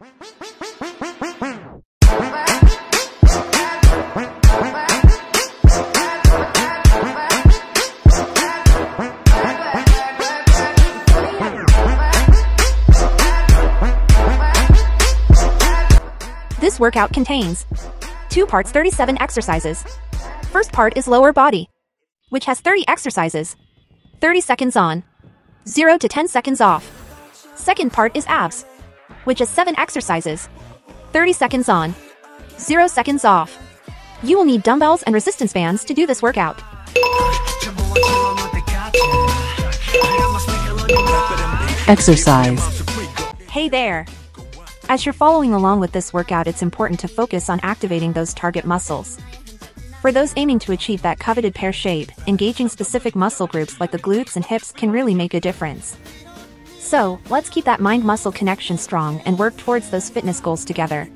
This workout contains two parts 37 exercises. First part is lower body, which has 30 exercises, 30 seconds on, 0 to 10 seconds off. Second part is abs, with just 7 exercises. 30 seconds on, 0 seconds off. You will need dumbbells and resistance bands to do this workout. Exercise Hey there! As you're following along with this workout it's important to focus on activating those target muscles. For those aiming to achieve that coveted pear shape, engaging specific muscle groups like the glutes and hips can really make a difference. So, let's keep that mind-muscle connection strong and work towards those fitness goals together.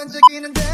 반짝이는 데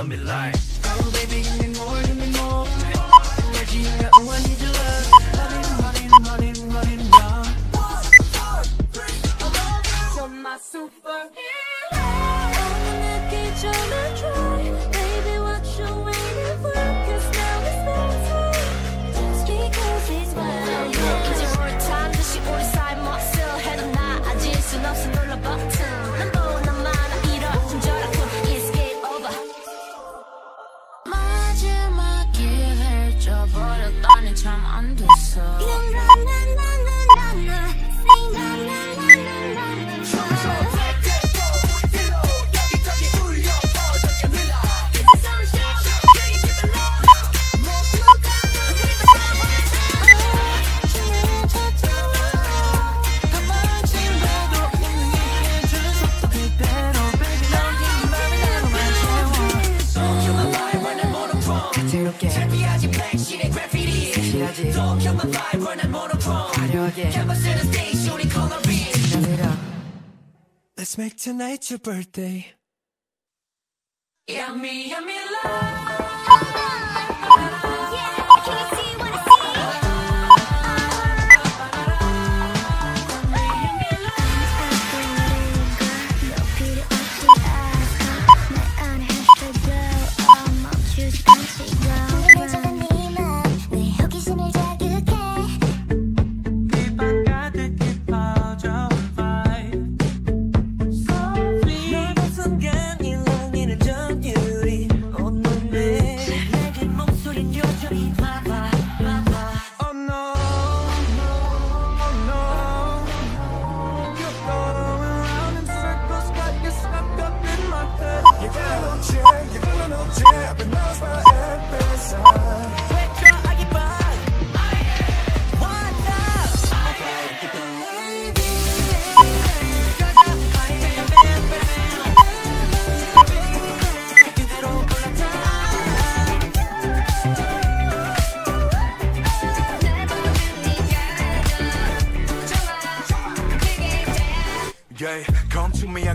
Let me like tonight's your birthday. Yummy, yummy.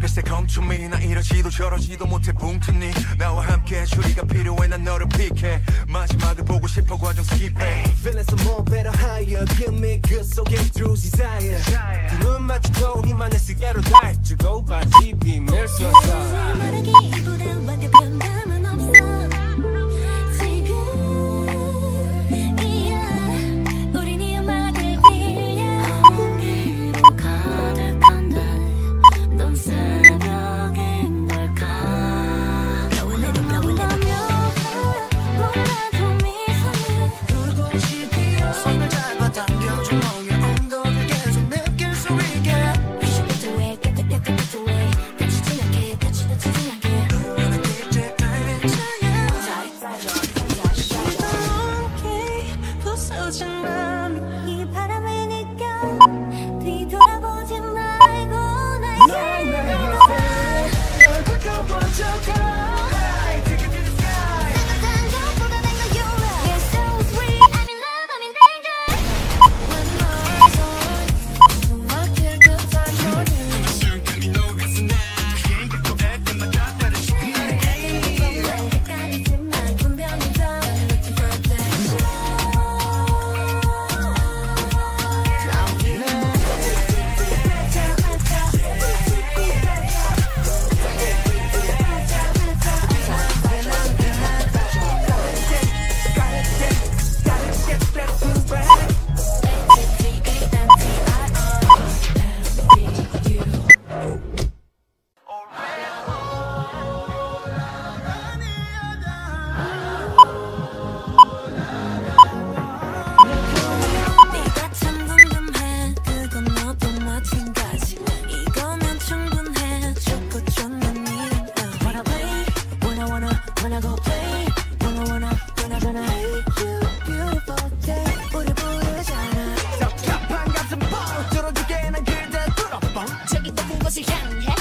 글쎄 건투미나 이러지도 저러지도 못해 뭉튼니? 나와 함께 추리가 필요해 난 너를 픽해. 마지막을 보고 싶어 과정 skip해. Feeling some more better higher. Give me 그 속에 true desire. 눈 맞춰도 이만의 세계로 날 주고 바지 비밀 속아. 사랑하기 이보다 Yeah.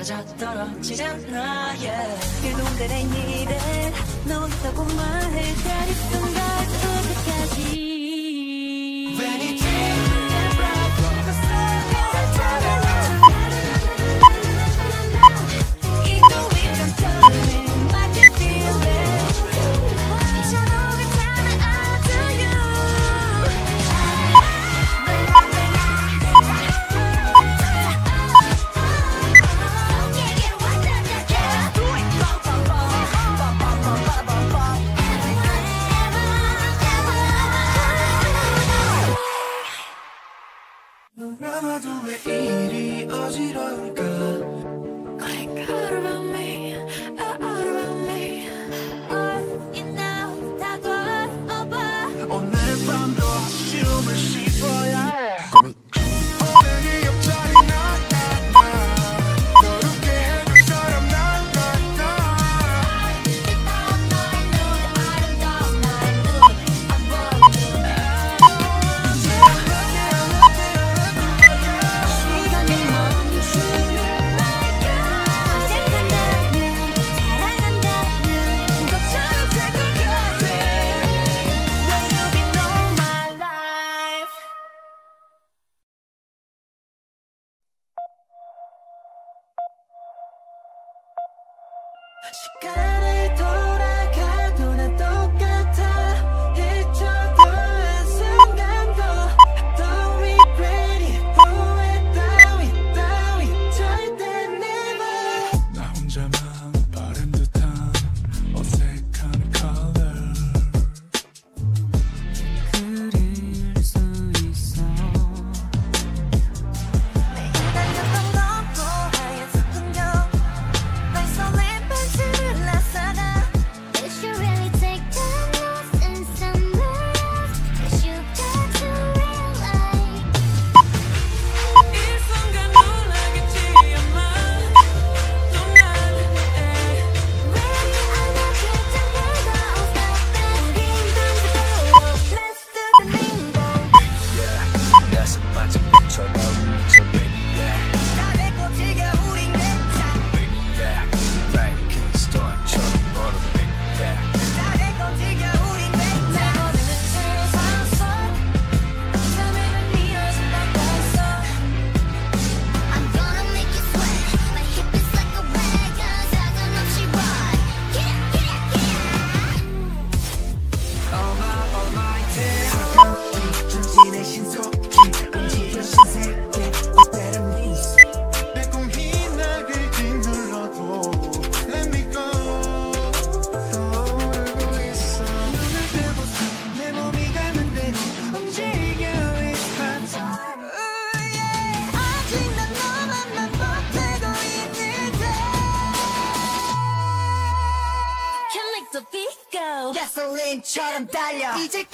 빠져떨어지지 않나 yeah. 그동안의 일에 너 있다고 말해 자리 순간 어디까지 나마도 왜 이리 어지러울까? 그러니까. 걸까. しか pantalla. DJ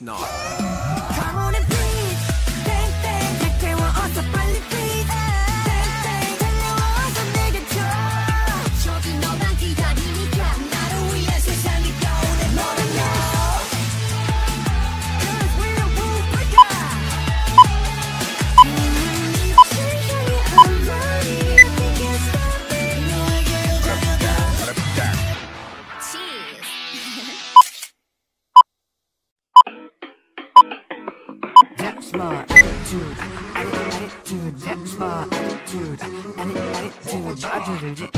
not. my attitude 아니 attitude 마주들지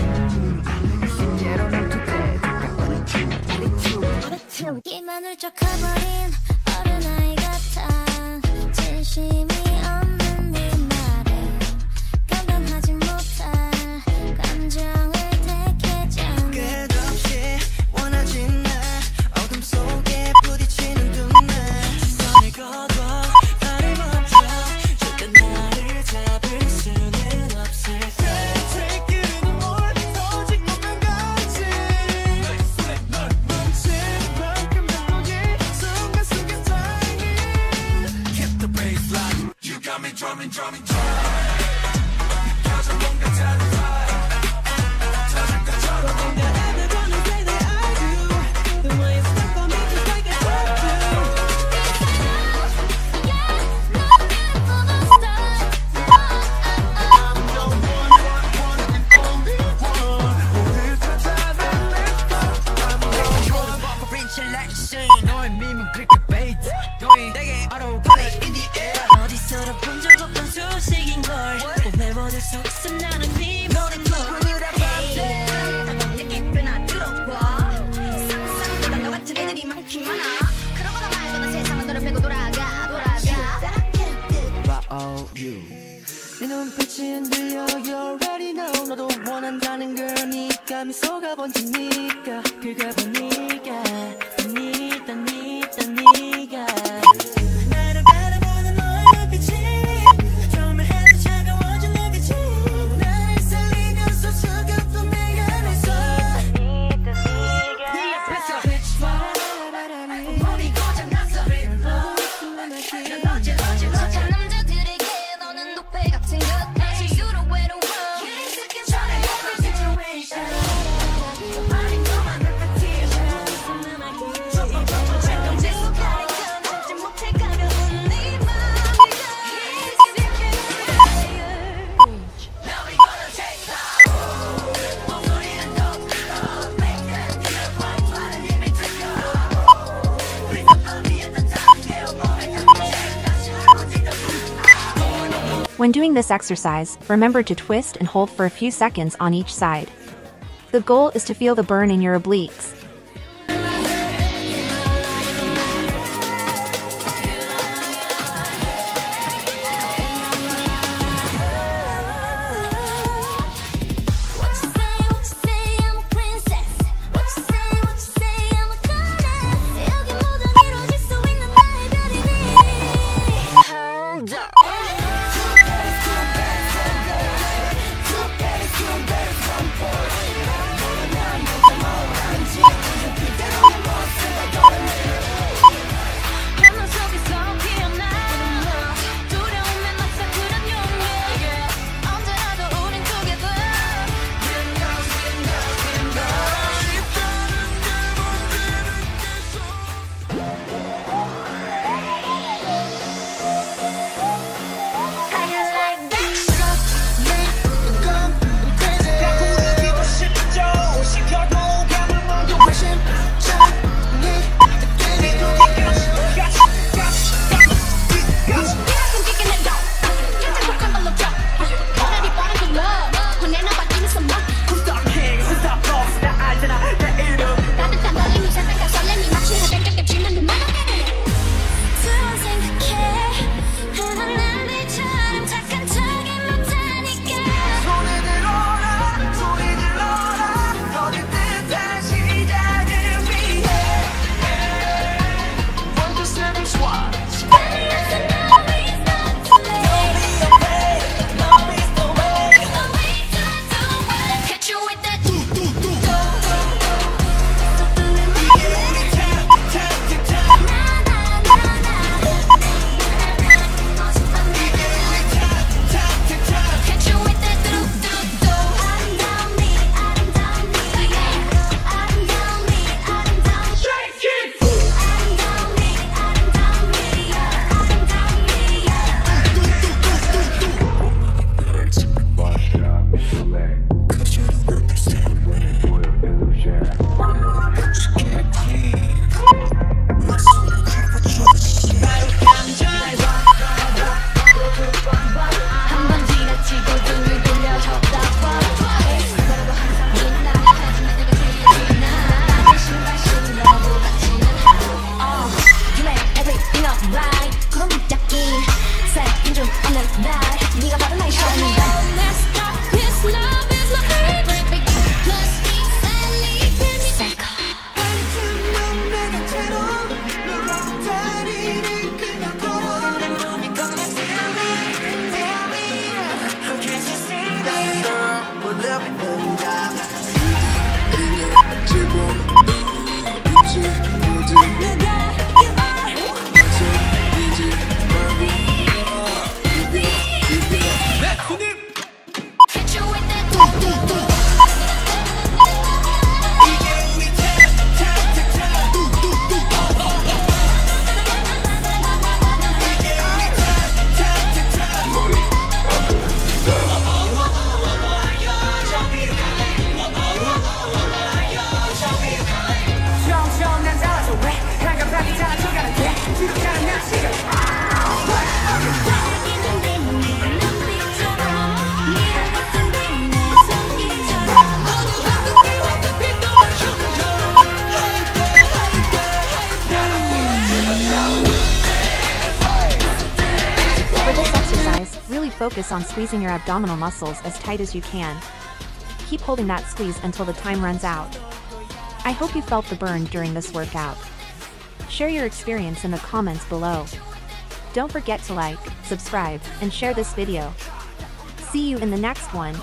신기로 눈두대 attitude attitude 끼만 훌쩍 가버린 어린아이 같아 진심 보니까 미소가 번지니까 그가 보니까 니다 니다 니가 When doing this exercise, remember to twist and hold for a few seconds on each side. The goal is to feel the burn in your obliques, I know focus on squeezing your abdominal muscles as tight as you can. Keep holding that squeeze until the time runs out. I hope you felt the burn during this workout. Share your experience in the comments below. Don't forget to like, subscribe, and share this video. See you in the next one.